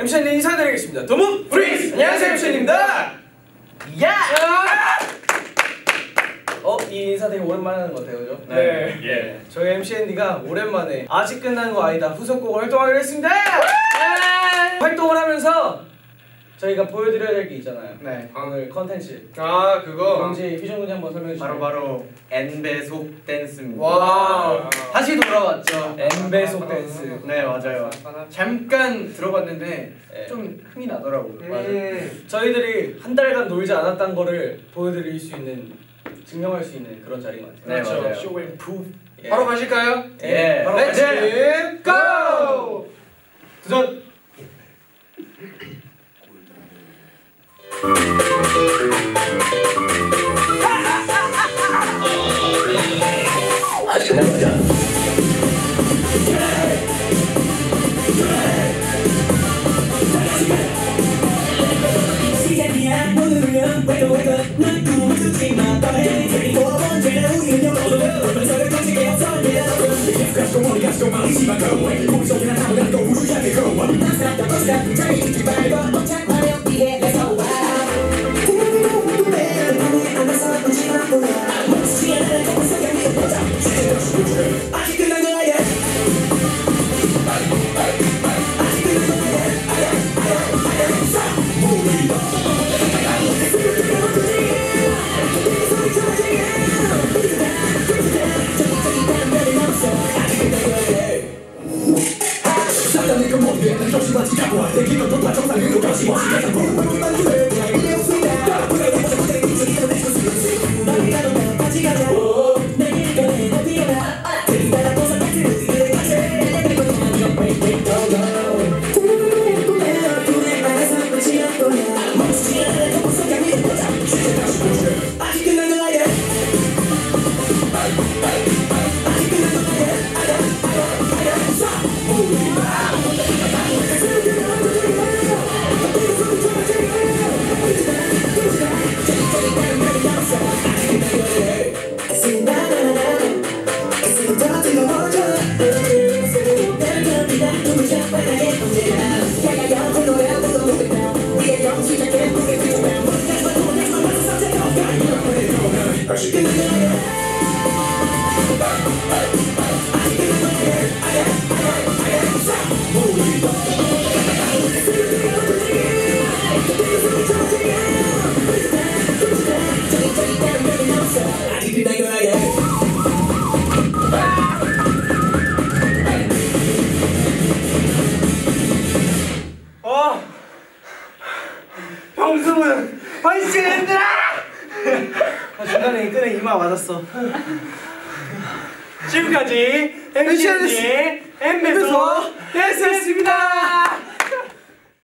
MCN 인사드리겠습니다. 도문 프리즈! 안녕하세요 MCND입니다. 야! 어, 이 인사 되게 오랜만에 하는 것 같아요, 그죠? 네. 예. 저희 MCND가 오랜만에 아직 끝난 거 아이다 후속곡을 활동하기로 했습니다. 활동을 하면서 저희가 보여드려야 될 게 있잖아요. 네. 오늘 컨텐츠. 아 그거. 뭔지 휘준 군이 한번 설명해 주시죠. 바로 바로 N배속 댄스입니다. 와. 다시 돌아왔죠. N배속 댄스. 네 맞아요. 잠깐 들어봤는데 네. 좀 흥이 나더라고요. 음. 저희들이 한 달간 놀지 않았던 거를 보여드릴 수 있는 증명할 수 있는 그런 자리인 것 같아요. 네, 그렇죠. 맞아요. Show and prove. 예. 바로 가실까요? 예. 바로 let's. Go! 도전. 시간이야 모르면 왜도 왜도 난 꿈을 꾸지마 떠해 24번 죄를 우리는 영어로 벌써를 가지게 없어 가시고 머리 가시고 마음 もう一回言うてみたらどうしたらいいのかし go ならい 화이팅 얘들아. 아, 중간에 끈에 이마 맞았어. 지금까지 MCN의 엠베소 댄스였습니다.